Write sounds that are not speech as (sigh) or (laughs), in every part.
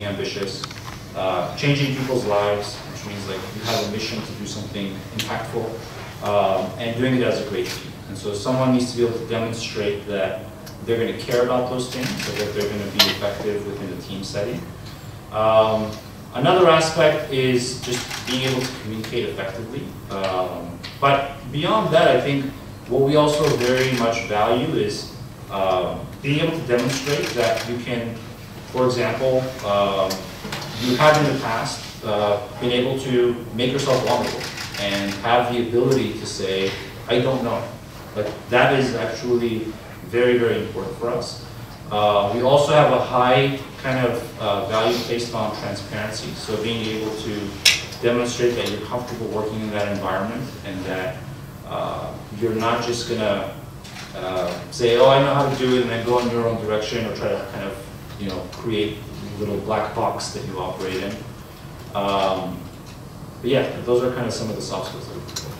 ambitious, uh, changing people's lives, which means like you have a mission to do something impactful, um, and doing it as a great team. And so someone needs to be able to demonstrate that they're going to care about those things, so that they're going to be effective within the team setting. Um, another aspect is just being able to communicate effectively. Um, but beyond that, I think what we also very much value is um, being able to demonstrate that you can, for example, um, you have in the past uh, been able to make yourself vulnerable and have the ability to say, I don't know. Like that is actually very, very important for us. Uh, we also have a high kind of uh, value based on transparency. So being able to demonstrate that you're comfortable working in that environment and that uh, you're not just gonna uh, say, oh, I know how to do it, and then go in your own direction or try to kind of, you know, create little black box that you operate in. Um, but yeah, those are kind of some of the soft skills that we look for.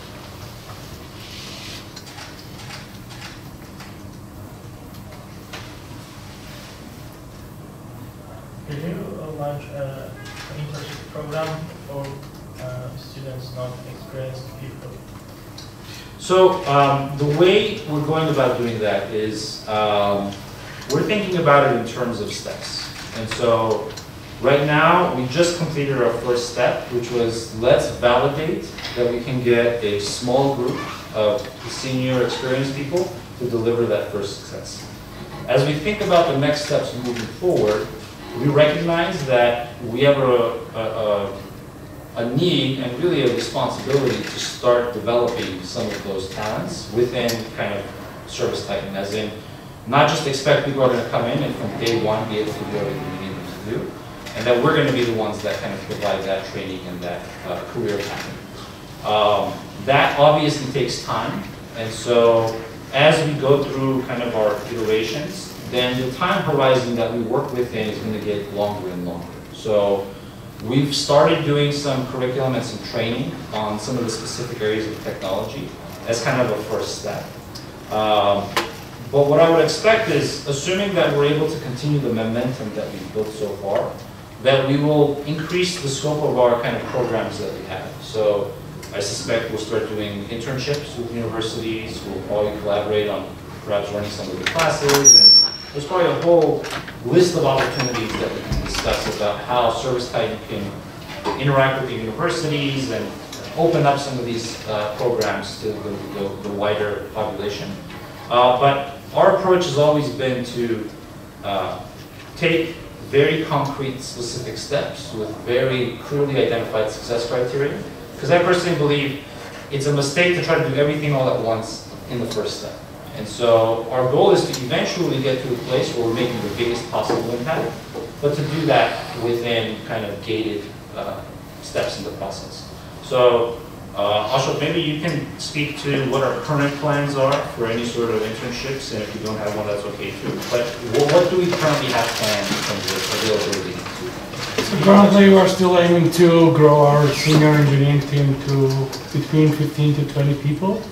Did you launch uh, an internship program for uh, students, not experienced people? So um, the way we're going about doing that is um, we're thinking about it in terms of steps. And so right now, we just completed our first step, which was let's validate that we can get a small group of senior experienced people to deliver that first success. As we think about the next steps moving forward, we recognize that we have a, a, a need and really a responsibility to start developing some of those talents within kind of ServiceTitan, as in not just expect people are going to come in and from day one be able to do everything we need them to do, and that we're going to be the ones that kind of provide that training and that uh, career path. Um, that obviously takes time, and so as we go through kind of our iterations, then the time horizon that we work within is going to get longer and longer. So We've started doing some curriculum and some training on some of the specific areas of technology as kind of a first step. Um, but what I would expect is, assuming that we're able to continue the momentum that we've built so far, that we will increase the scope of our kind of programs that we have. So I suspect we'll start doing internships with universities, we'll probably collaborate on perhaps running some of the classes, and there's probably a whole list of opportunities that we can discuss about how Service ServiceTitan can interact with the universities and open up some of these uh, programs to the, the, the wider population. Uh, but our approach has always been to uh, take very concrete, specific steps with very clearly identified success criteria. Because I personally believe it's a mistake to try to do everything all at once in the first step. And so our goal is to eventually get to a place where we're making the biggest possible impact, but to do that within kind of gated uh, steps in the process. So uh, Ashot, maybe you can speak to what our current plans are for any sort of internships, and if you don't have one, that's okay too. But what, what do we currently have planned in terms of availability? So currently, we're still aiming to grow our senior engineering team to between 15 to 20 people.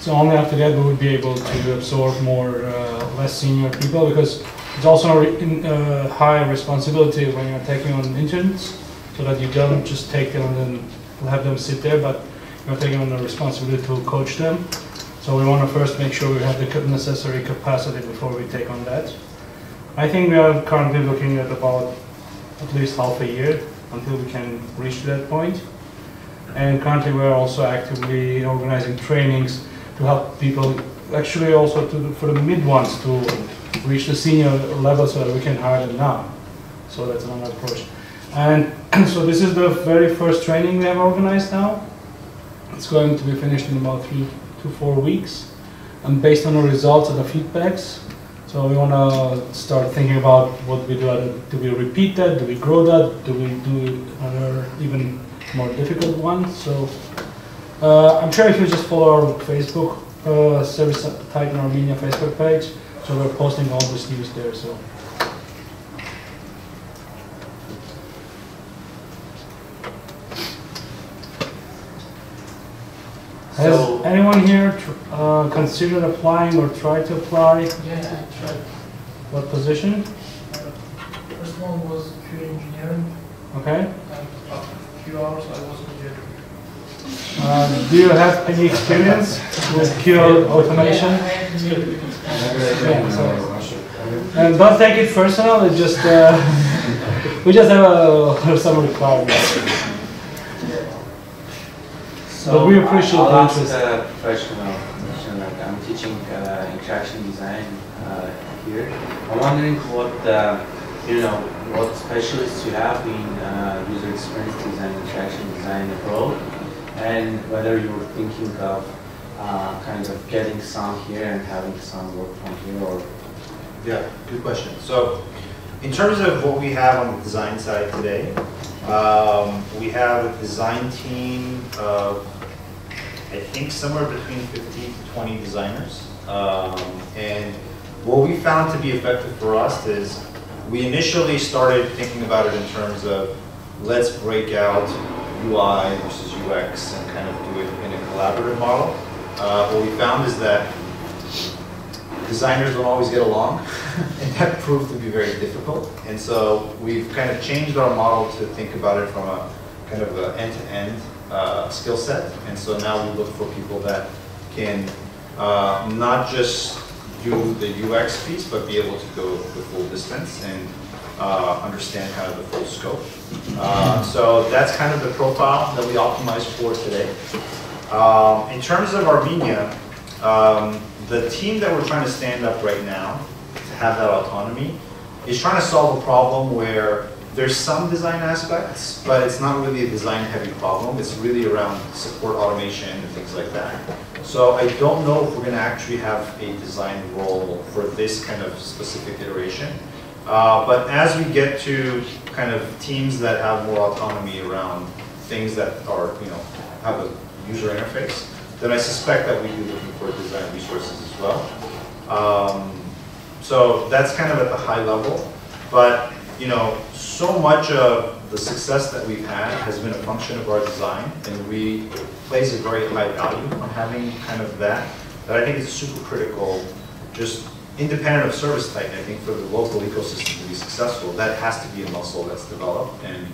So only after that we would be able to absorb more uh, less senior people because it's also a in, uh, high responsibility when you're taking on interns so that you don't just take them and have them sit there but you're taking on the responsibility to coach them. So we want to first make sure we have the necessary capacity before we take on that. I think we are currently looking at about at least half a year until we can reach that point. And currently we're also actively organizing trainings to help people, actually also to, for the mid ones to reach the senior level so that we can hire them now. So that's another approach. And (clears throat) so this is the very first training we have organized now. It's going to be finished in about three to four weeks. And based on the results of the feedbacks, so we want to start thinking about what we do. Do we repeat that? Do we grow that? Do we do another even more difficult one? So uh, I'm sure if you just follow our Facebook uh, Service Titan Armenia Facebook page, so we're posting all this news there. So. Has So- anyone here tr- uh, considered applying or tried to apply? Yeah, I tried. What position? First one was pure engineering Okay? And a few hours I was with you. Uh, do you have any experience with QA automation? Yeah, so- And don't take it personal, it just, uh, (laughs) we just have uh, (laughs) some requirements. But we appreciate the I'll ask interest. a professional question, like I'm teaching uh, interaction design uh, here. I'm wondering what, uh, you know, what specialists you have in uh, user experience design, interaction design abroad, and whether you're thinking of uh, kind of getting some here and having some work from here, or Yeah, good question. So, in terms of what we have on the design side today, um, we have a design team of, I think, somewhere between 15 to 20 designers. Um, and what we found to be effective for us is we initially started thinking about it in terms of let's break out UI versus UX and kind of do it in a collaborative model. Uh, what we found is that designers don't always get along, (laughs) and that proved to be very difficult. And so we've kind of changed our model to think about it from a kind of a end-to-end uh, skill set. And so now we look for people that can uh, not just do the UX piece, but be able to go the full distance and uh, understand kind of the full scope. Uh, So that's kind of the profile that we optimize for today. Um, In terms of Armenia, um, the team that we're trying to stand up right now have that autonomy is trying to solve a problem where there's some design aspects, but it's not really a design-heavy problem. It's really around support automation and things like that. So I don't know if we're going to actually have a design role for this kind of specific iteration. Uh, But as we get to kind of teams that have more autonomy around things that are, you know, have a user interface, then I suspect that we'd be looking for design resources as well. Um, So that's kind of at the high level, but, you know, so much of the success that we've had has been a function of our design, and we place a very high value on having kind of that, that I think is super critical, just independent of ServiceTitan, I think for the local ecosystem to be successful, that has to be a muscle that's developed, and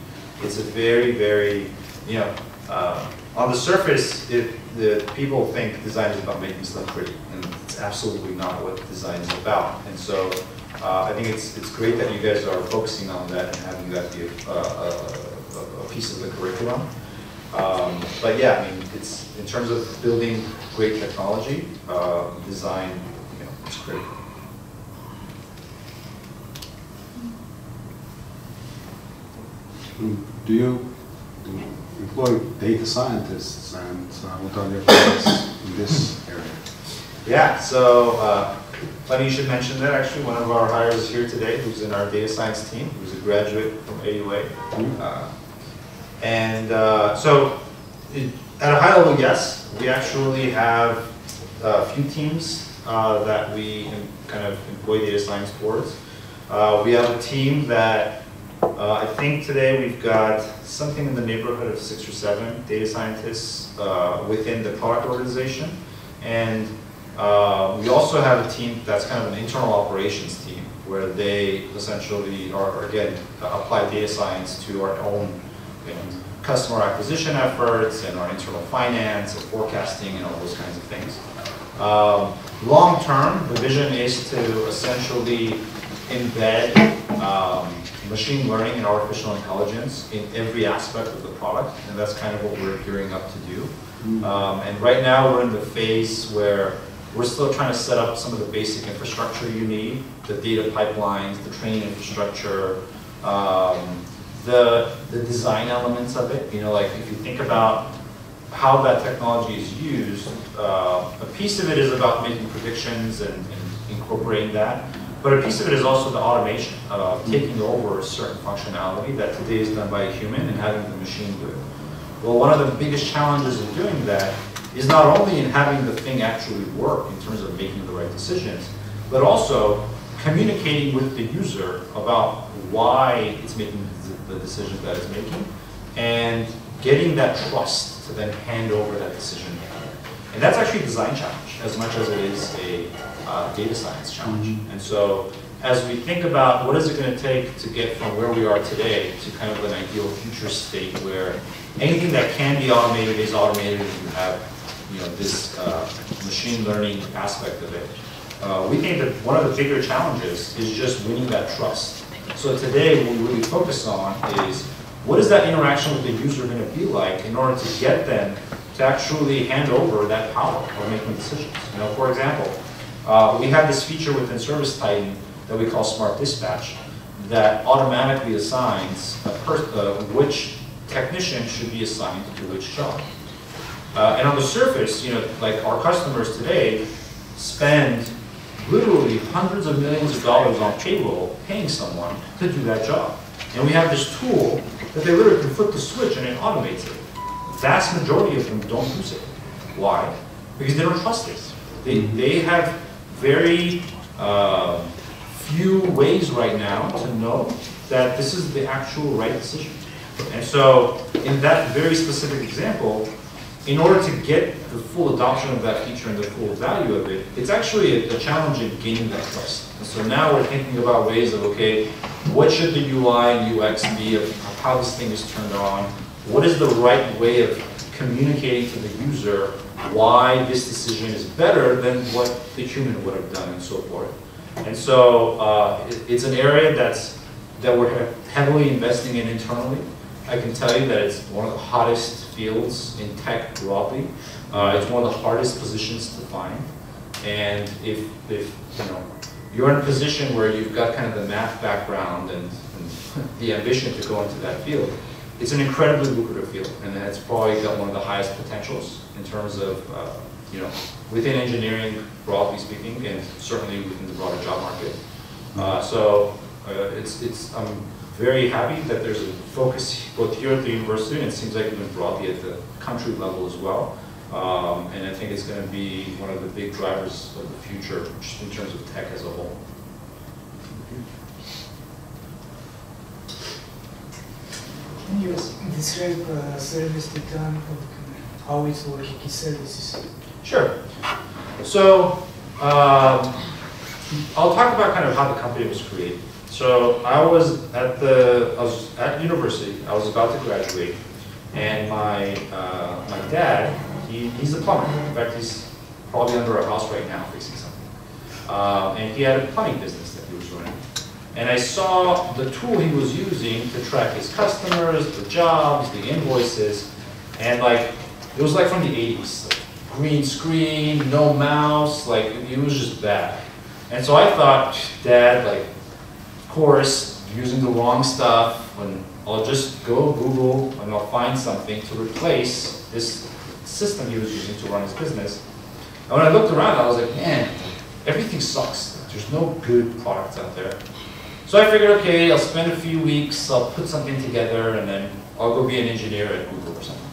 it's a very, very, you know, uh, on the surface, it, the people think design is about making stuff pretty, and it's absolutely not what design is about. And so, uh, I think it's, it's great that you guys are focusing on that and having that be a, a, a- piece of the curriculum. Um, But yeah, I mean, it's, in terms of building great technology, uh, design, you know, it's critical. Do you employ data scientists and uh, what are their plans in this area? Yeah, so, uh, funny you should mention that, actually, one of our hires here today, who's in our data science team, who's a graduate from AUA. Uh, And uh, so, it- at a high level, yes, we actually have a few teams uh, that we kind of employ data science towards. Uh, We have a team that, uh, I think today we've got something in the neighborhood of six or seven data scientists uh, within the product organization. And uh, we also have a team that's kind of an internal operations team, where they essentially are, again, apply data science to our own you know, customer acquisition efforts and our internal finance and forecasting and all those kinds of things. Um, Long term, the vision is to essentially embed um, machine learning and artificial intelligence in every aspect of the product, and that's kind of what we're gearing up to do. Um, And right now, we're in the phase where we're still trying to set up some of the basic infrastructure you need, the data pipelines, the training infrastructure, um, the, the design elements of it, you know, like if you think about how that technology is used, uh, a piece of it is about making predictions and and incorporating that, but a piece of it is also the automation of taking over a certain functionality that today is done by a human and having the machine do it. Well, one of the biggest challenges in doing that is not only in having the thing actually work in terms of making the right decisions, but also communicating with the user about why it's making the- decisions that it's making, and getting that trust to then hand over that decision. And that's actually a design challenge as much as it is a uh, data science challenge. And so as we think about what is it gonna take to get from where we are today to kind of an ideal future state where anything that can be automated is automated and you have, you know, this, uh, machine learning aspect of it. Uh, we think that one of the bigger challenges is just winning that trust. So today, what we really focus on is, what is that interaction with the user gonna be like in order to get them to actually hand over that power of making decisions? You know, for example, uh, we have this feature within Service Titan that we call Smart Dispatch that automatically assigns uh, which technician should be assigned to do which job. Uh, and on the surface, you know, like our customers today spend literally hundreds of millions of dollars on payroll paying someone to do that job. And we have this tool that they literally can flip the switch and it automates it. Vast majority of them don't use it. Why? Because they don't trust it. They, they have very uh, few ways right now to know that this is the actual right decision. And so, in that very specific example, in order to get the full adoption of that feature and the full value of it, it's actually a, a challenge in gaining that trust. And so now we're thinking about ways of, okay, what should the UI and UX be of how this thing is turned on? What is the right way of communicating to the user why this decision is better than what the human would have done and so forth? And so uh, it, it's an area that's, that we're heavily investing in internally. I can tell you that it's one of the hottest fields in tech broadly. Uh, it's one of the hardest positions to find. And if, if you know, you're in a position where you've got kind of the math background and, and (laughs) the ambition to go into that field, it's an incredibly lucrative field, and it's probably got one of the highest potentials in terms of, uh, you know, within engineering, broadly speaking, and certainly within the broader job market. Uh, so uh, it's, it's, I'm very happy that there's a focus both here at the university, and it seems like even broadly at the country level as well. Um, and I think it's going to be one of the big drivers of the future, just in terms of tech as a whole. Can you describe uh, ServiceTitan how it's working, its services? Sure. So um, I'll talk about kind of how the company was created. So I was at the I was at university. I was about to graduate, and my uh, my dad he, he's a plumber. In fact, he's probably under a house right now fixing something. Uh, and he had a plumbing business that he was running. And I saw the tool he was using to track his customers, the jobs, the invoices, and like it was like from the 80s. Like, green screen, no mouse, like it was just bad. And so I thought, Dad, like, of course, using the wrong stuff, when I'll just go Google and I'll find something to replace this system he was using to run his business. And when I looked around, I was like, man, everything sucks. There's no good products out there. So I figured, okay, I'll spend a few weeks, I'll put something together, and then I'll go be an engineer at Google or something.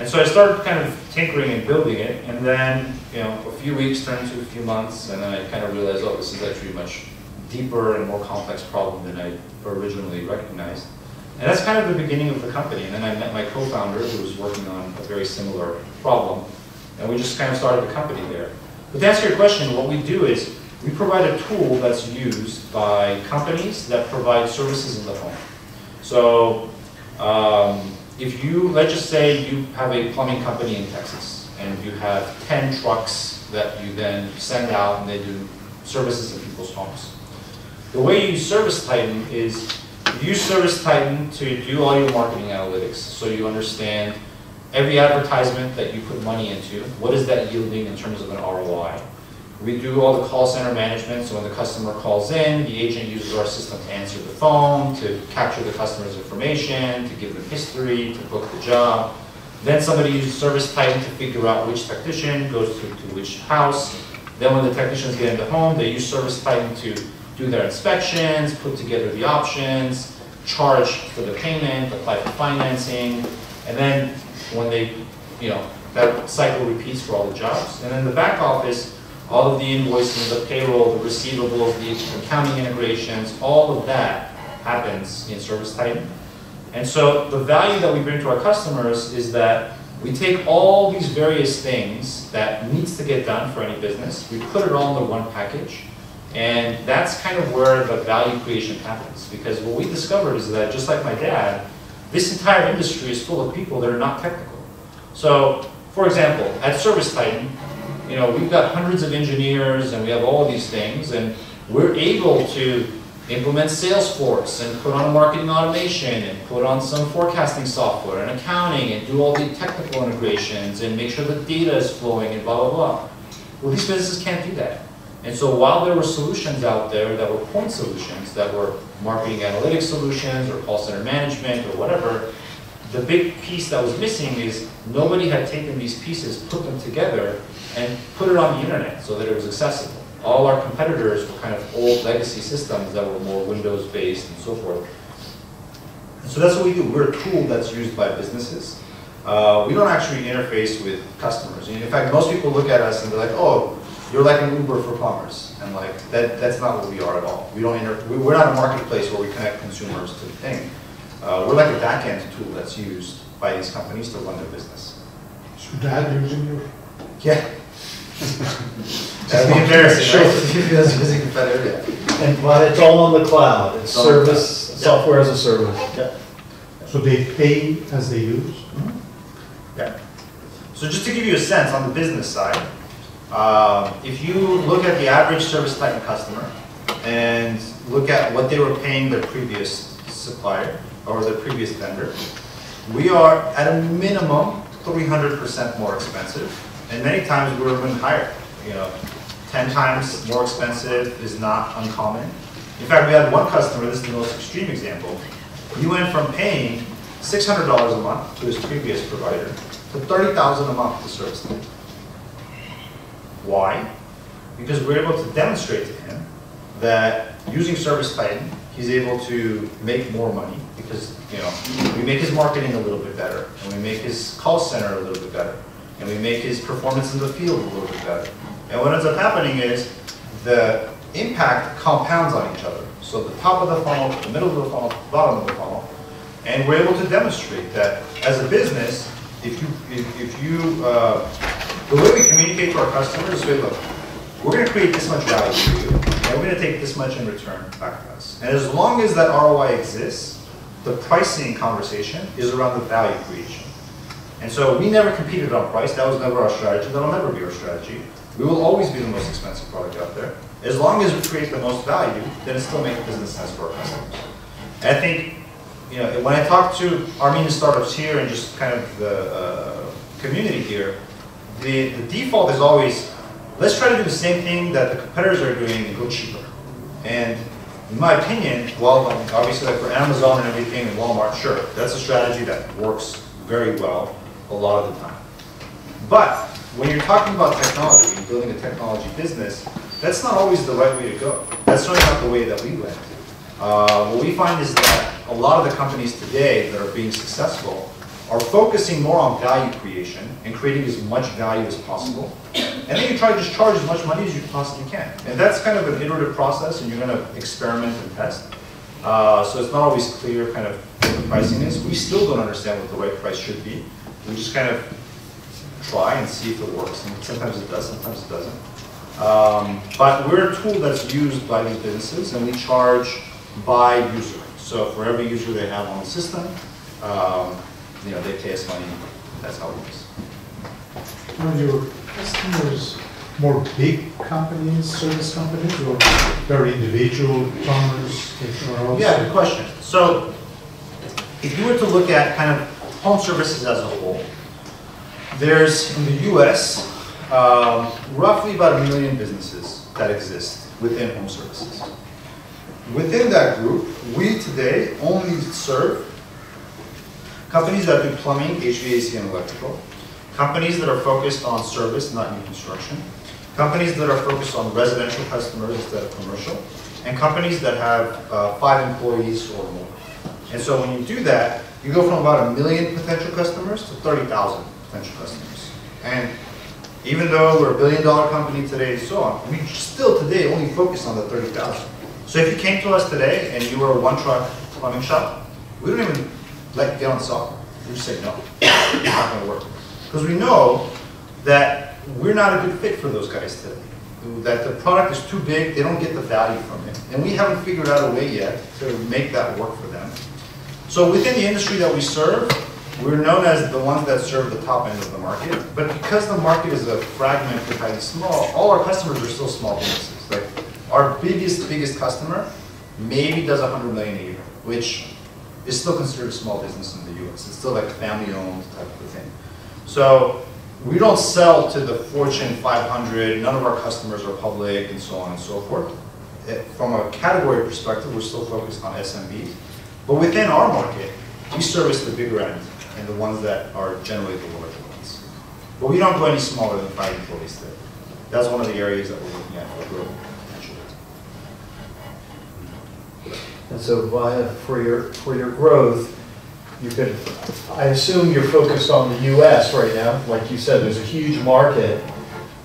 And so I started kind of tinkering and building it, and then, you know, a few weeks turned to a few months, and then I kind of realized, oh, this is actually a much deeper and more complex problem than I originally recognized. And that's kind of the beginning of the company. And then I met my co-founder who was working on a very similar problem, and we just kind of started the company there. But to answer your question, what we do is we provide a tool that's used by companies that provide services in the home. So um, if you, let's just say you have a plumbing company in Texas and you have 10 trucks that you then send out and they do services in people's homes. The way you Service Titan is you Service Titan to do all your marketing analytics so you understand every advertisement that you put money into, what is that yielding in terms of an ROI. We do all the call center management, so when the customer calls in, the agent uses our system to answer the phone, to capture the customer's information, to give them history, to book the job. Then somebody uses Service Titan to figure out which technician goes to, to which house. Then when the technicians get into the home, they use Service Titan to do their inspections, put together the options, charge for the payment, apply for financing, and then when they, you know, that cycle repeats for all the jobs. And then the back office, all of the invoicing, the payroll, the receivables, the accounting integrations, all of that happens in Service Titan. And so the value that we bring to our customers is that we take all these various things that needs to get done for any business, we put it all into one package, And that's kind of where the value creation happens, because what we discovered is that, just like my dad, this entire industry is full of people that are not technical. So, for example, at Service Titan, you know, we've got hundreds of engineers and we have all these things, and we're able to implement Salesforce and put on marketing automation and put on some forecasting software and accounting and do all the technical integrations and make sure the data is flowing and blah, blah, blah. Well, these businesses can't do that. And so while there were solutions out there that were point solutions, that were marketing analytics solutions or call center management or whatever, the big piece that was missing is nobody had taken these pieces, put them together, and put it on the internet so that it was accessible. All our competitors were kind of old legacy systems that were more Windows-based and so forth. So that's what we do. We're a tool that's used by businesses. Uh, we don't actually interface with customers. And in fact, most people look at us and they're like, "Oh, you're like an Uber for plumbers. and like that, that's not what we are at all. We don't inter- we- we're not a marketplace where we connect consumers to the thing. Uh, we're like a back-end tool that's used by these companies to run their business. Should dad using your? Yeah. (laughs) That'd be embarrassing, right? If that's using competitor, yeah. And, but it's all on the cloud, it's It's all on the service, cloud. software as a service. Yeah. So they pay as they use? Yeah. So just to give you a sense on the business side, um, if you look at the average Service Titan customer and look at what they were paying their previous supplier or the previous vendor, we are at a minimum 300% more expensive, and many times we're even higher. You know, 10 times more expensive is not uncommon. In fact, we had one customer, this is the most extreme example, he went from paying $600 a month to his previous provider to $30,000 a month to service them. Why? Because we're able to demonstrate to him that using Service Titan, he's able to make more money because, you know, we make his marketing a little bit better, and we make his call center a little bit better, and we make his performance in the field a little bit better. And what ends up happening is the impact compounds on each other. So the top of the funnel, the middle of the funnel, the bottom of the funnel, and we're able to demonstrate that as a business, if you, if, if you, uh, the way we communicate to our customers is, look, we're gonna create this much value for you, and we're gonna take this much in return back to us. And as long as that ROI exists, the pricing conversation is around the value creation. And so we never competed on price, that was never our strategy, that'll never be our strategy. We will always be the most expensive product out there. As long as we create the most value, then it still makes business sense for our customers. And I think, you know, when I talk to Armenian startups here and just kind of the uh, community here, the, the default is always, let's try to do the same thing that the competitors are doing and go cheaper. And in my opinion, well, obviously like for Amazon and everything and Walmart, sure, that's a strategy that works very well a lot of the time. But when you're talking about technology building a technology business, that's not always the right way to go. That's certainly not the way that we went. Uh, what we find is that a lot of the companies today that are being successful are focusing more on value creation and creating as much value as possible. And then you try to just charge as much money as you possibly can. And that's kind of an iterative process and you're gonna experiment and test. Uh, so it's not always clear kind of what the pricing is. We still don't understand what the right price should be. We just kind of try and see if it works. And sometimes it does, sometimes it doesn't. Um, but we're a tool that's used by these businesses and we charge by user. So for every user they have on the system, um, you know, they pay us money. That's how it works. Are your customers more big companies, service companies, or very individual plumbers, HROs? Yeah, good question. So if you were to look at kind of home services as a whole, there's, in the US, um, roughly about a million businesses that exist within home services. Within that group, we today only serve companies that do plumbing, HVAC, and electrical, companies that are focused on service, not new construction, companies that are focused on residential customers instead of commercial, and companies that have uh, five employees or more. And so when you do that, you go from about a million potential customers to 30,000 potential customers. And even though we're a billion dollar company today and so on, we still today only focus on the 30,000. So if you came to us today and you were a one truck plumbing shop, we don't even let the software. We just say no, it's not gonna work. Because we know that we're not a good fit for those guys today. that the product is too big, they don't get the value from it. And we haven't figured out a way yet to make that work for them. So within the industry that we serve, we're known as the ones that serve the top end of the market. But because the market is a fragmented, highly small, all our customers are still small businesses. Like our biggest, biggest customer maybe does 100 million a year, which is still considered a small business in the US. It's still like a family-owned type of thing. So we don't sell to the Fortune 500, none of our customers are public and so on and so forth. Eh, From a category perspective, we're still focused on SMBs. But within our market, we service the bigger end and the ones that are generally the larger ones. But we don't go any smaller than five employees. That's one of the areas that we're looking at for growth potential. And so via, for your, for your growth, you could, I assume you're focused on the US right now. Like you said, there's a huge market.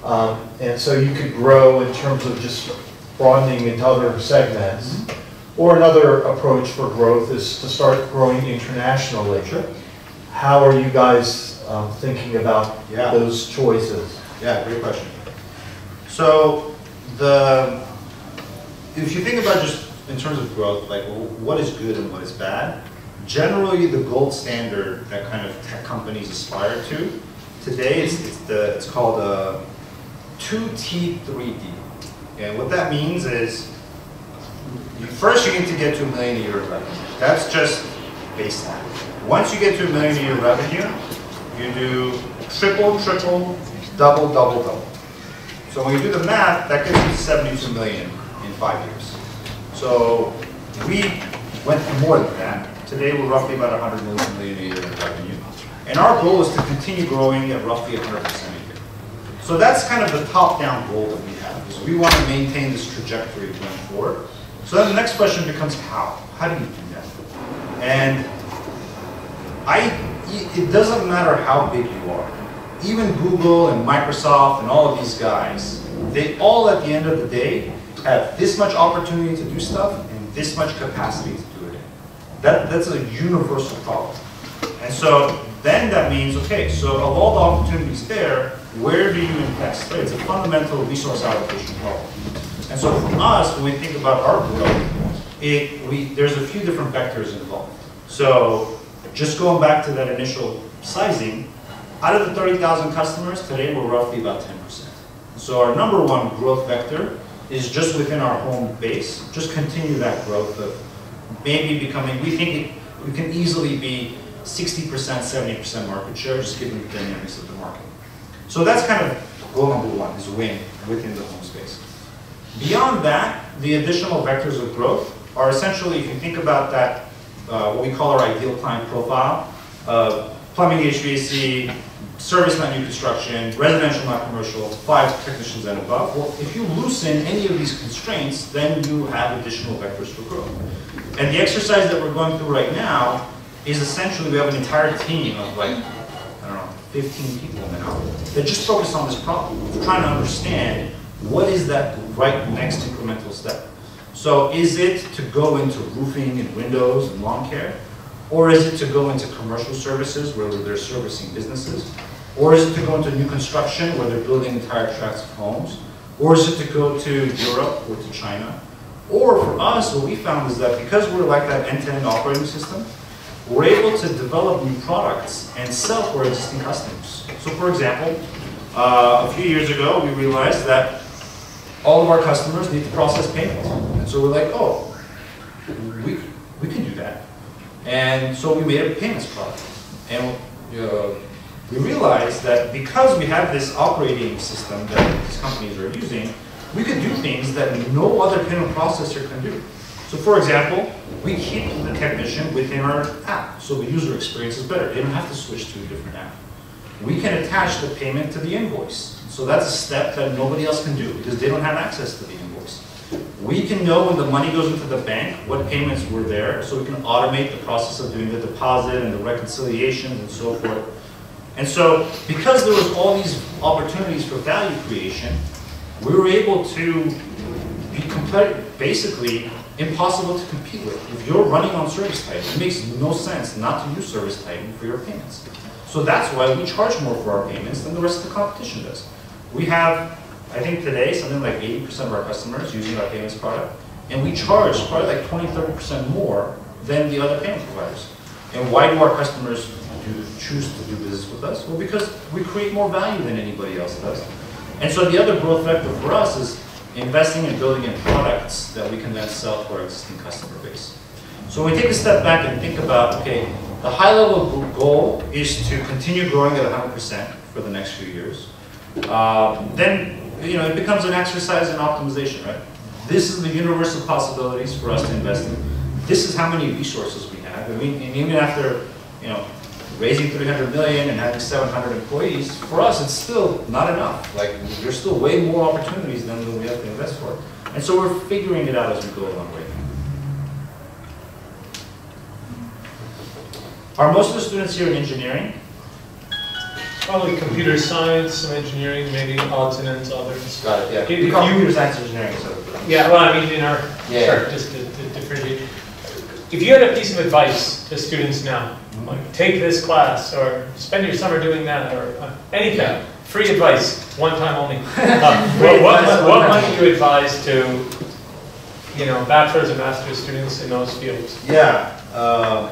Um, And so you could grow in terms of just broadening into other segments. Or another approach for growth is to start growing internationally. Sure. How are you guys um, thinking about Yeah. those choices? Yeah, great question. So the, if you think about just in terms of growth, like what is good and what is bad, generally the gold standard that kind of tech companies aspire to today is it's the it's called a 2T 3D. And what that means is first you need to get to a million a year revenue. That's just baseline. Once you get to a million a year revenue, you do triple, triple, double, double, double. So when you do the math, that gives you to 72 million in five years. So we went for more than that. Today, we're roughly about 100 million a year in revenue. And our goal is to continue growing at roughly 100% a year. So that's kind of the top-down goal that we have, is we want to maintain this trajectory going forward. So then the next question becomes how? How do you do that? And I, it doesn't matter how big you are. Even Google and Microsoft and all of these guys, they all at the end of the day have this much opportunity to do stuff and this much capacity to do it in. That, that's a universal problem. And so then that means, okay, so of all the opportunities there, where do you invest? It's a fundamental resource allocation problem. And so for us, when we think about our growth, it, we, there's a few different vectors involved. So just going back to that initial sizing, out of the 30,000 customers, today we're roughly about 10%. So our number one growth vector is just within our home base, just continue that growth of maybe becoming, we think it, we can easily be 60%, 70% market share, just given the dynamics of the market. So that's kind of goal number one, is win within the home space. Beyond that, the additional vectors of growth are essentially, if you think about that, uh, what we call our ideal client profile, uh, plumbing, HVAC, service not new construction, residential not commercial, five technicians and above. Well, if you loosen any of these constraints, then you have additional vectors for growth. And the exercise that we're going through right now is essentially we have an entire team of like, I don't know, 15 people now that just focus on this problem, trying to understand what is that right next incremental step. So is it to go into roofing and windows and lawn care? Or is it to go into commercial services where they're servicing businesses? Or is it to go into new construction where they're building entire tracts of homes? Or is it to go to Europe or to China? Or for us, what we found is that because we're like that end-to-end operating system, we're able to develop new products and sell for existing customers. So for example, uh, a few years ago, we realized that all of our customers need to process payments. And so we're like, oh, we, we can do that. And so we made a payments product. And uh, we realized that because we have this operating system that these companies are using, we could do things that no other payment processor can do. So for example, we keep the technician within our app, so the user experience is better. They don't have to switch to a different app. We can attach the payment to the invoice. So that's a step that nobody else can do because they don't have access to the invoice. We can know when the money goes into the bank, what payments were there, so we can automate the process of doing the deposit and the reconciliations and so forth. And so because there was all these opportunities for value creation, we were able to be basically impossible to compete with. If you're running on Service Titan, it makes no sense not to use Service Titan for your payments. So that's why we charge more for our payments than the rest of the competition does. We have I think today, something like eighty percent of our customers using our payments product, and we charge probably like 20, 30 percent more than the other payment providers. And why do our customers do, choose to do business with us? Well, because we create more value than anybody else does. And so the other growth vector for us is investing and building in products that we can then sell to our existing customer base. So when we take a step back and think about, okay, the high level goal is to continue growing at 100% for the next few years. Um, then, you know, it becomes an exercise in optimization, right? This is the universe of possibilities for us to invest in. This is how many resources we have. I mean, and even after, you know, raising 300 million and having 700 employees, for us, it's still not enough. Like, there's still way more opportunities than we have to invest for. And so we're figuring it out as we go along right now. Are most of the students here in engineering? Probably computer science, some engineering, maybe odds and ends, others. Got it, yeah. If call computer science engineering, so. Yeah, well, I mean, in our, Yeah. sorry, just to to differentiate. If you had a piece of advice to students now, like, take this class, or spend your summer doing that, or uh, anything, free advice, one time only. (laughs) Uh, Free What, what advice, might- what might you advise to, you know, bachelor's and master's students in those fields? Yeah, uh,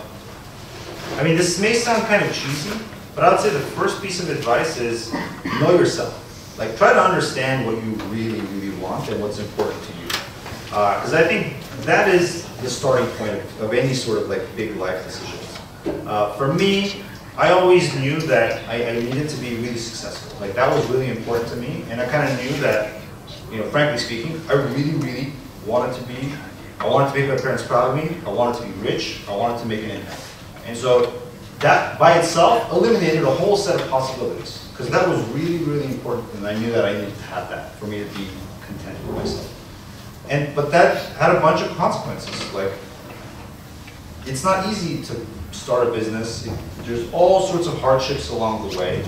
I mean, this may sound kind of cheesy, but I would say the first piece of advice is know yourself. Like, try to understand what you really, really want and what's important to you. Because I think that is the starting point of, of any sort of like big life decisions. Uh, for me, I always knew that I, I needed to be really successful. Like, that was really important to me, and I kind of knew that, you know, frankly speaking, I really, really wanted to be, I wanted to make my parents proud of me, I wanted to be rich, I wanted to make an impact. And so that by itself eliminated a whole set of possibilities, because that was really, really important, and I knew that I needed to have that for me to be content with myself. And, but that had a bunch of consequences, like, it's not easy to start a business. It- There's all sorts of hardships along the way.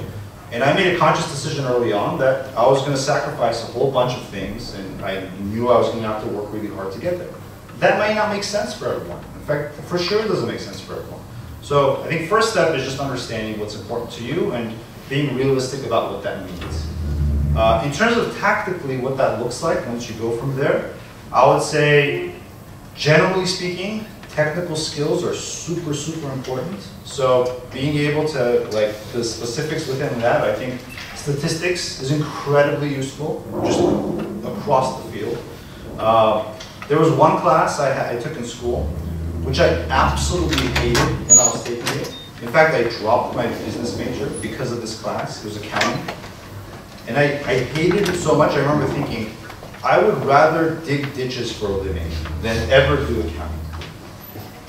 And I made a conscious decision early on that I was gonna sacrifice a whole bunch of things, and I knew I was gonna have to work really hard to get there. That might not make sense for everyone. In fact, for sure it doesn't make sense for everyone. So I think first step is just understanding what's important to you and being realistic about what that means. Uh, in terms of tactically what that looks like once you go from there, I would say, generally speaking, technical skills are super, super important. So being able to, like, the specifics within that, I think statistics is incredibly useful, just across the field. Uh, there was one class I, I took in school, which I absolutely hated when I was taking it. In fact, I dropped my business major because of this class. It was accounting. And I, I hated it so much, I remember thinking, I would rather dig ditches for a living than ever do accounting.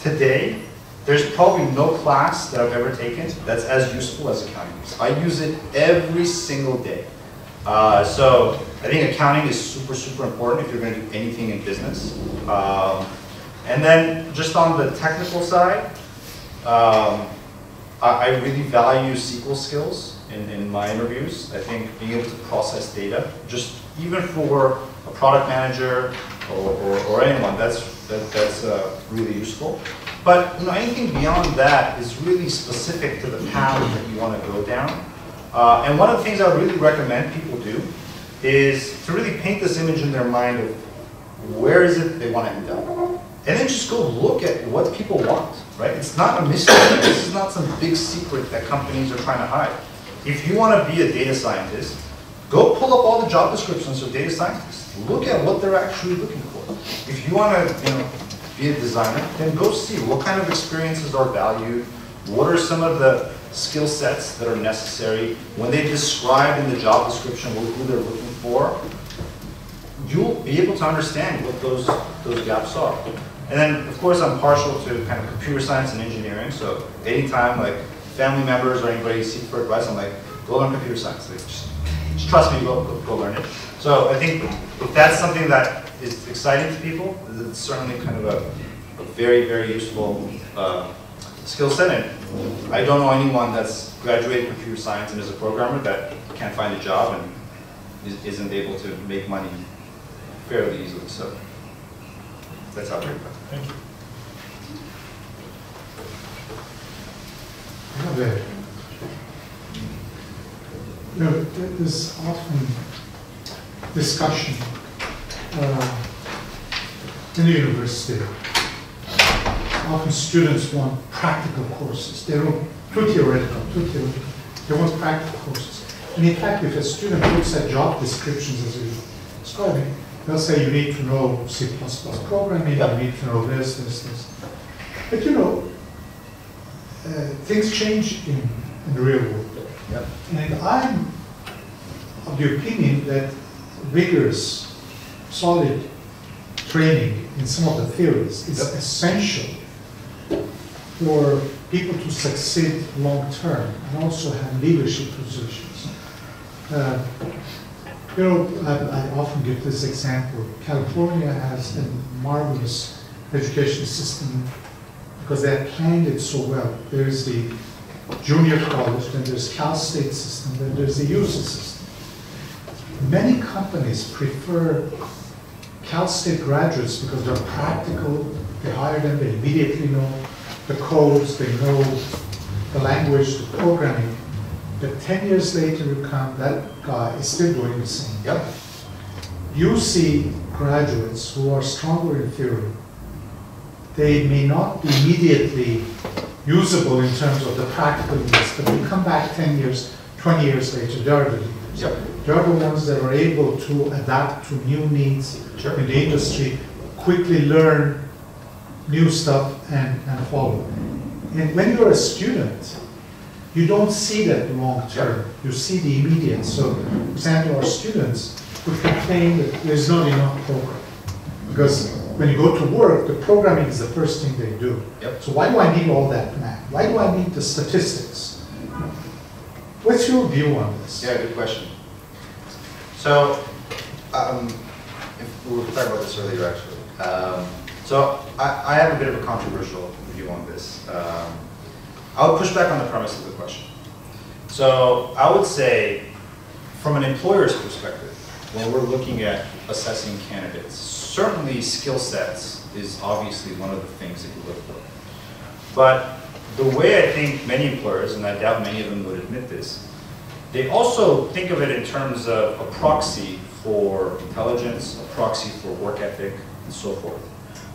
Today, there's probably no class that I've ever taken that's as useful as accounting is. I use it every single day. Uh, so I think accounting is super, super important if you're gonna do anything in business. Um, and then just on the technical side, um, I, I really value SQL skills in, in my interviews. I think being able to process data, just even for a product manager or, or, or anyone, that's, that, that's uh, really useful. But you know, anything beyond that is really specific to the path that you want to go down. Uh, and one of the things I really recommend people do is to really paint this image in their mind of where is it they want to end up. And then just go look at what people want, right? It's not a mystery. this is not some big secret that companies are trying to hide. If you want to be a data scientist, go pull up all the job descriptions of data scientists. Look at what they're actually looking for. If you want to, you know, be a designer, then go see what kind of experiences are valued, what are some of the skill sets that are necessary. When they describe in the job description who they're looking for, you'll be able to understand what those, those gaps are. And then, of course, I'm partial to kind of computer science and engineering, so anytime like family members or anybody seek for advice, I'm like, go learn computer science. Like, just, just trust me, go, go, go learn it. So I think if that's something that is exciting to people, it's certainly kind of a, a very, very useful uh, skill set. And I don't know anyone that's graduated computer science and is a programmer that can't find a job and is, isn't able to make money fairly easily. So that's how I think about it. Thank you. I have a, you know, there's often discussion uh, in the university. Often students want practical courses. They don't, too theoretical, too theoretical. They want practical courses. And in fact, if a student looks at job descriptions as you're describing, they'll say you need to know C++ programming, you need to know this, this, this. But you know, uh, things change in, in the real world. Yep. And I'm of the opinion that rigorous, solid training in some of the theories is essential for people to succeed long-term and also have leadership positions. Uh, You know, I, I often give this example. California has a marvelous education system because they have planned it so well. There's the junior college, then there's Cal State system, then there's the UC system. Many companies prefer Cal State graduates because they're practical, they hire them, they immediately know the codes, they know the language, the programming. But 10 years later, you come, that guy is still doing the same. Yep. You see graduates who are stronger in theory. They may not be immediately usable in terms of the practical needs, but they come back 10 years, 20 years later, they are the leaders. Yep. They are the ones that are able to adapt to new needs Sure. in the industry, quickly learn new stuff and, and follow. And when you're a student, you don't see that long term. You see the immediate. So, for example, our students would complain that there's not enough program. Because when you go to work, the programming is the first thing they do. Yep. So why do I need all that math? Why do I need the statistics? What's your view on this? Yeah, good question. So, um, if we were talking about this earlier, actually. Um, so I, I have a bit of a controversial view on this. Um, I would push back on the premise of the question. So I would say, from an employer's perspective, when we're looking at assessing candidates, certainly skill sets is obviously one of the things that you look for. But the way I think many employers, and I doubt many of them would admit this, they also think of it in terms of a proxy for intelligence, a proxy for work ethic, and so forth.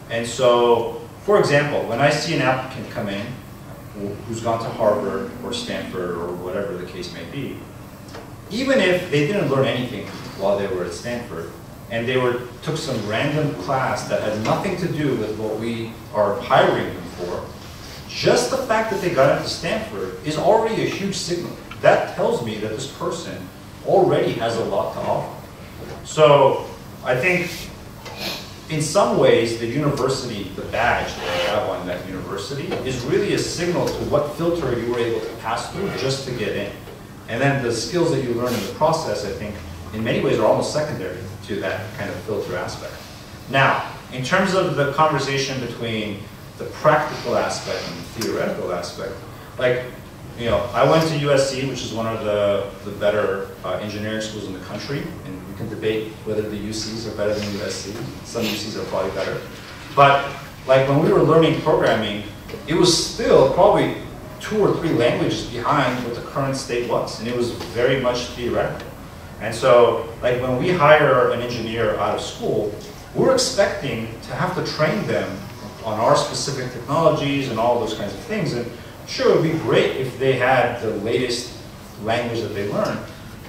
And so, for example, when I see an applicant come in who- who's gone to Harvard or Stanford or whatever the case may be, even if they didn't learn anything while they were at Stanford, and they were, took some random class that had nothing to do with what we are hiring them for, just the fact that they got into Stanford is already a huge signal. That tells me that this person already has a lot to offer. So I think in some ways, the university, the badge that you have on that university is really a signal to what filter you were able to pass through just to get in. And then the skills that you learn in the process, I think, in many ways are almost secondary to that kind of filter aspect. Now, in terms of the conversation between the practical aspect and the theoretical aspect, like, you know, I went to USC, which is one of the, the better uh, engineering schools in the country, and we can debate whether the UCs are better than USC. Some UCs are probably better. But like when we were learning programming, it was still probably two or three languages behind what the current state was, and it was very much theoretical. And so, like when we hire an engineer out of school, we're expecting to have to train them on our specific technologies and all those kinds of things. And sure, it would be great if they had the latest language that they learned.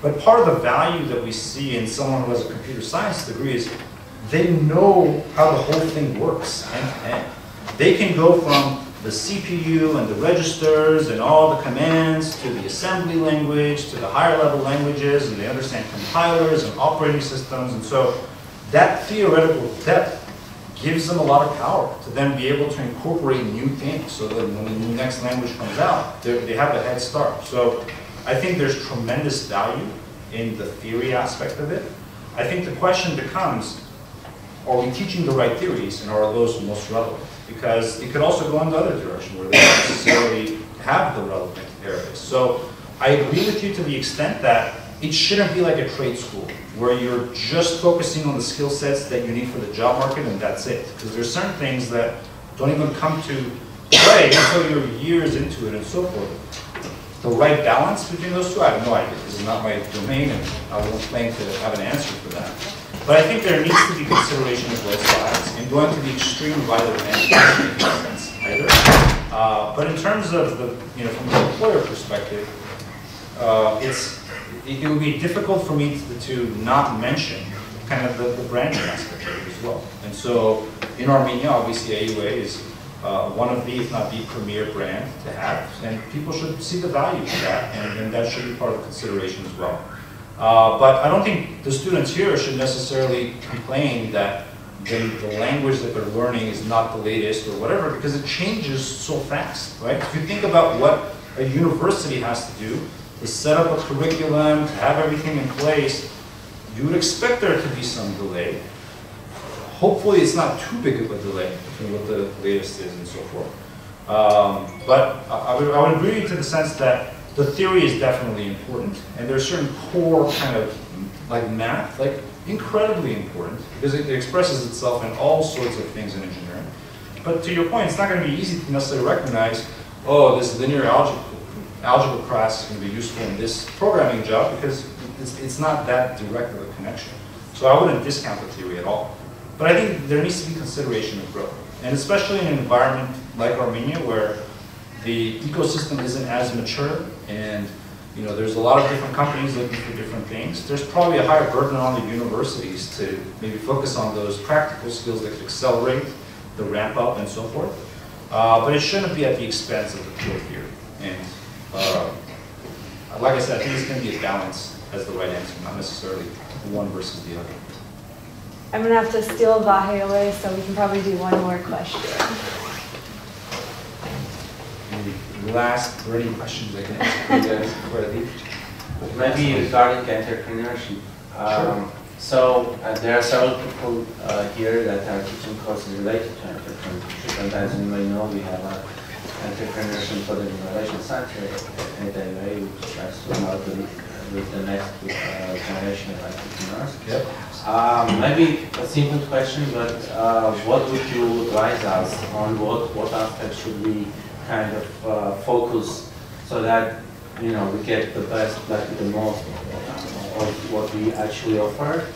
But part of the value that we see in someone who has a computer science degree is they know how the whole thing works end end. They can go from the CPU and the registers and all the commands to the assembly language to the higher level languages and they understand compilers and operating systems. And so that theoretical depth gives them a lot of power to then be able to incorporate new things so that when the next language comes out, they they have a head start. So I think there's tremendous value in the theory aspect of it. I think the question becomes, are we teaching the right theories and are those most relevant? Because it could also go in the other direction where they don't necessarily have the relevant areas. So I agree with you to the extent that it shouldn't be like a trade school where you're just focusing on the skill sets that you need for the job market and that's it. Because there's certain things that don't even come to play until you're years into it and so forth. the right balance between those two, I have no idea. This is not my domain, and I won't claim to have an answer for that. But I think there needs to be consideration of both sides, and going to the extreme of either end doesn't make sense either. Uh, But in terms of the, you know, from the employer perspective, uh, it's, it it would be difficult for me to- to not mention kind of the the branding aspect of it as well. And so in Armenia, obviously AUA is uh, one of the, if not the premier brand to have, and people should see the value of that, and and that should be part of the consideration as well. Uh, But I don't think the students here should necessarily complain that the, the language that they're learning is not the latest or whatever, because it changes so fast, right? If you think about what a university has to do, to set up a curriculum, to have everything in place, you would expect there to be some delay. Hopefully, it's not too big of a delay between what the latest is and so forth. Um, But I I would, I would agree to the sense that the theory is definitely important, and there's certain core kind of, like math, like incredibly important, because it expresses itself in all sorts of things in engineering. But to your point, it's not gonna be easy to necessarily recognize, oh, this linear algebra, algebra class is gonna be useful in this programming job, because it's, it's not that direct of a connection. So I wouldn't discount the theory at all. But I think there needs to be consideration of growth, and especially in an environment like Armenia, where the ecosystem isn't as mature, and, you know, there's a lot of different companies looking for different things. There's probably a higher burden on the universities to maybe focus on those practical skills that could accelerate the ramp up and so forth. Uh, but it shouldn't be at the expense of the pure theory. And, uh, like I said, I think it's gonna be a balance as the right answer, not necessarily one versus the other. I'm gonna have to steal Vahe away, so we can probably do one more question. Any last burning questions I can answer for you guys (laughs) before I leave? Maybe regarding entrepreneurship. Um, So uh, there are several people uh, here that are teaching courses related to entrepreneurship. And as you may know, we have an entrepreneurship for the innovation center at AUA, which tries to promote with the next uh, generation of entrepreneurs. Yep. Um, maybe a simple question, but uh, what would you advise us on what, what aspects should we kind of uh, focus so that, you know, we get the best, like the most of what we actually offer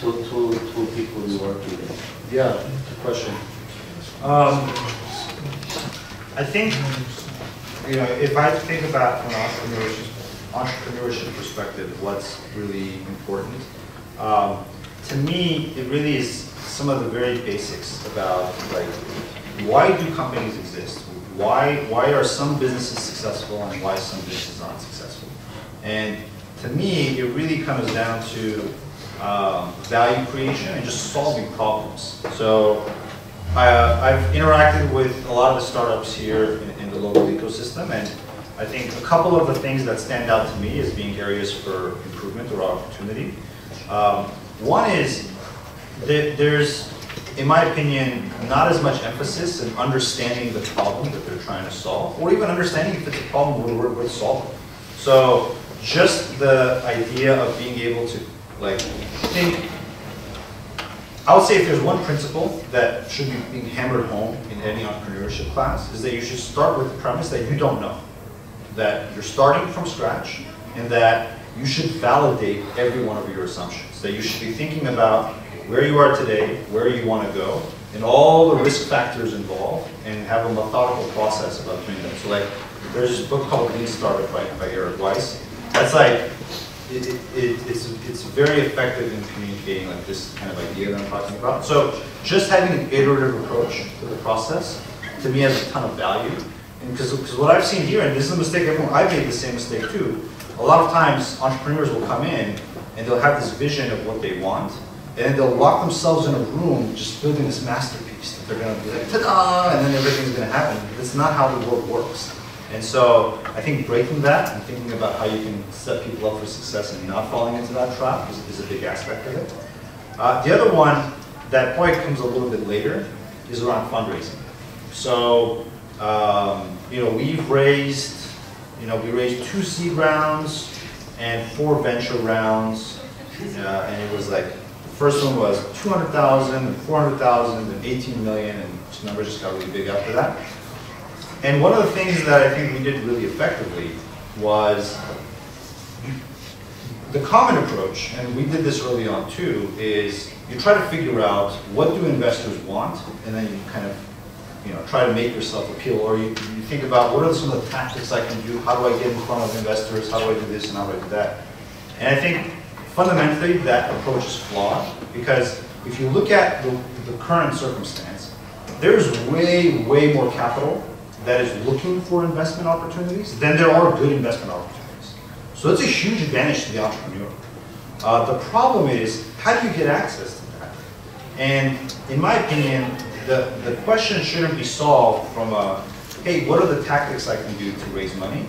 to, to, to people we work with? Yeah, good question. Um, I think, you know, if I think about from an entrepreneurship, entrepreneurship perspective, what's really important, um, to me, it really is some of the very basics about like, why do companies exist? Why, why are some businesses successful and why some businesses aren't successful? And to me, it really comes down to um, value creation and just solving problems. So uh, I've interacted with a lot of the startups here in, in the local ecosystem, and I think a couple of the things that stand out to me as being areas for improvement or opportunity. Um, one is that there's, in my opinion, not as much emphasis in understanding the problem that they're trying to solve, or even understanding if it's a problem worth, worth solving. So just the idea of being able to like think I would say if there's one principle that should be being hammered home in any entrepreneurship class is that you should start with the premise that you don't know. That you're starting from scratch and that you should validate every one of your assumptions. That you should be thinking about where you are today, where you want to go, and all the risk factors involved and have a methodical process about doing that. So like, there's this book called Lean Startup by, by Eric Ries. That's like, it, it, it- it's, it's very effective in communicating like this kind of idea that I'm talking about. So just having an iterative approach to the process, to me has a ton of value. And because, what I've seen here, and this is a mistake, everyone, I've made the same mistake too. A lot of times entrepreneurs will come in and they'll have this vision of what they want, and they'll lock themselves in a room just building this masterpiece that they're gonna be like, ta-da, and then everything's gonna happen. That's not how the world works. And so I think breaking that and thinking about how you can set people up for success and not falling into that trap is, is a big aspect of it. Uh, the other one that point comes a little bit later is around fundraising. So, um, you know, we've raised, you know, we raised two seed rounds and four venture rounds. Uh, and it was like, the first one was 200,000 and 400,000 and 18 million and the numbers just got really big after that. And one of the things that I think we did really effectively was the common approach, and we did this early on too, is you try to figure out what do investors want, and then you kind of, you know, try to make yourself appeal, or you, you think about what are some of the tactics I can do, how do I get in front of investors, how do I do this and how do I do that? And I think fundamentally that approach is flawed, because if you look at the, the current circumstance, there's way, way more capital that is looking for investment opportunities then there are good investment opportunities. So it's a huge advantage to the entrepreneur. Uh, the problem is, how do you get access to that? And in my opinion, the, the question shouldn't be solved from a, hey, what are the tactics I can do to raise money?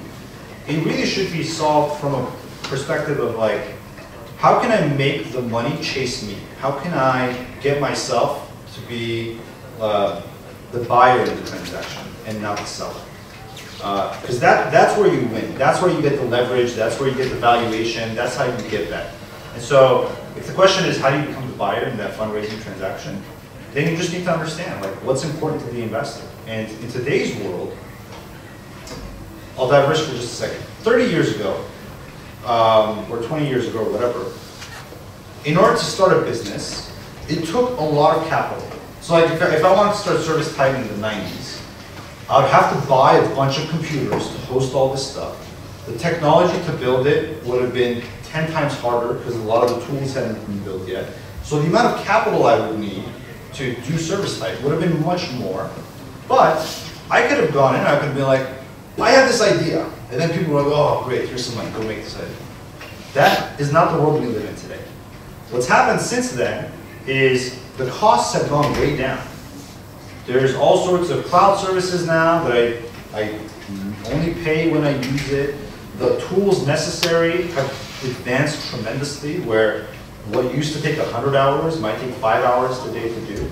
It really should be solved from a perspective of like, how can I make the money chase me? How can I get myself to be uh, the buyer in the transaction and not the seller? Because that, that's where you win. That's where you get the leverage. That's where you get the valuation. That's how you get that. And so if the question is how do you become the buyer in that fundraising transaction, then you just need to understand like what's important to the investor. And in today's world, I'll diverge for just a second. 30 years ago, um, or 20 years ago, or whatever, in order to start a business, it took a lot of capital. So like if I, if I wanted to start ServiceTitan in the 90s, I would have to buy a bunch of computers to host all this stuff. The technology to build it would have been 10 times harder because a lot of the tools hadn't been built yet. So the amount of capital I would need to do ServiceTitan would have been much more. But I could have gone in, I could have been like, I have this idea. And then people were like, oh, great, here's some money, go make this idea. That is not the world we live in today. What's happened since then is the costs have gone way down. There's all sorts of cloud services now that I, I only pay when I use it. The tools necessary have advanced tremendously where what used to take 100 hours might take five hours today to do.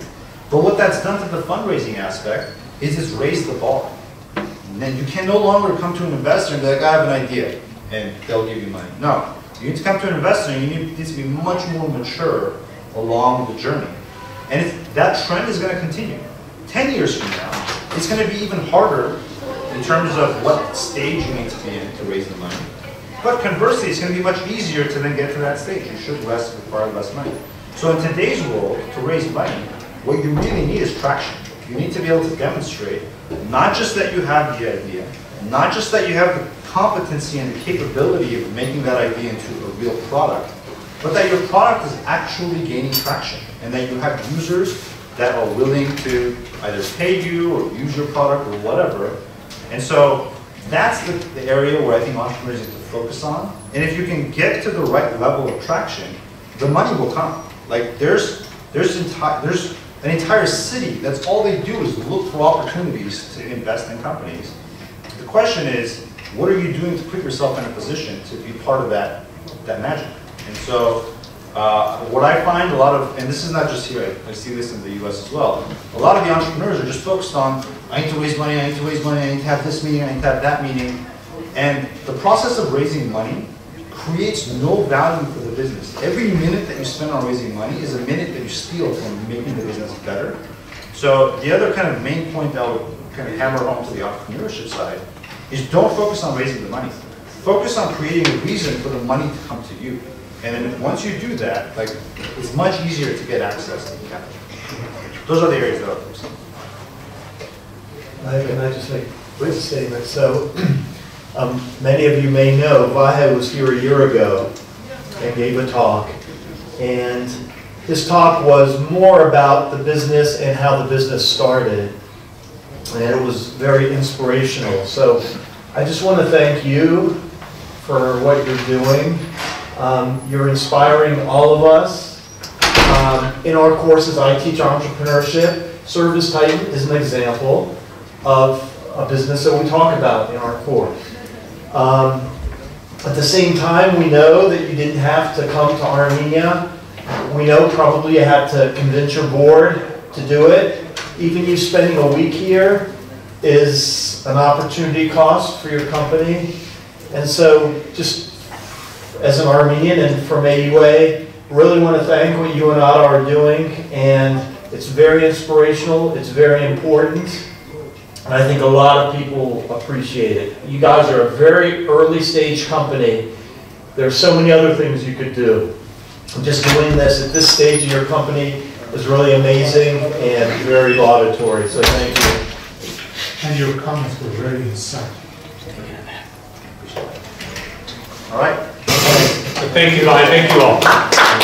But what that's done to the fundraising aspect is it's raised the bar. And then you can no longer come to an investor and be like, I have an idea, and they'll give you money. No, you need to come to an investor and you need, to be much more mature along the journey. And that trend is going to continue. 10 years from now, it's going to be even harder in terms of what stage you need to be in to raise the money. But conversely, it's going to be much easier to then get to that stage. You should less require less money. So in today's world, to raise money, what you really need is traction. You need to be able to demonstrate not just that you have the idea, not just that you have the competency and the capability of making that idea into a real product, but that your product is actually gaining traction and that you have users that are willing to either pay you or use your product or whatever. And so that's the, the area where I think entrepreneurs need to focus on. And if you can get to the right level of traction, the money will come. Like there's there's entire there's an entire city that's all they do is look for opportunities to invest in companies. The question is, what are you doing to put yourself in a position to be part of that that magic? And so uh, what I find a lot of, and this is not just here, I, I, see this in the US as well, a lot of the entrepreneurs are just focused on, I need to raise money, I need to raise money, I need to have this meeting, I need to have that meeting. And the process of raising money creates no value for the business. Every minute that you spend on raising money is a minute that you steal from making the business better. So the other kind of main point that I would kind of hammer home to the entrepreneurship side is don't focus on raising the money. Focus on creating a reason for the money to come to you. And then once you do that, like it's much easier to get access to the capital. Those are the areas that I focus on. Can I just make a brief statement? So, (clears throat) um, many of you may know, Vahe was here a year ago and gave a talk. And his talk was more about the business and how the business started. And it was very inspirational. So I just want to thank you for what you're doing. Um, you're inspiring all of us. Um, in our courses, I teach entrepreneurship. ServiceTitan is an example of a business that we talk about in our course. Um, at the same time, we know that you didn't have to come to Armenia. We know probably you had to convince your board to do it. Even you spending a week here is an opportunity cost for your company. And so just as an Armenian and from AUA, really want to thank what you and Ada are doing. And it's very inspirational. It's very important. And I think a lot of people appreciate it. You guys are a very early stage company. There's so many other things you could do. Just doing this at this stage of your company is really amazing and very laudatory, so thank you. And your comments were very insightful. All right? Thank you, Ryan. Thank you all.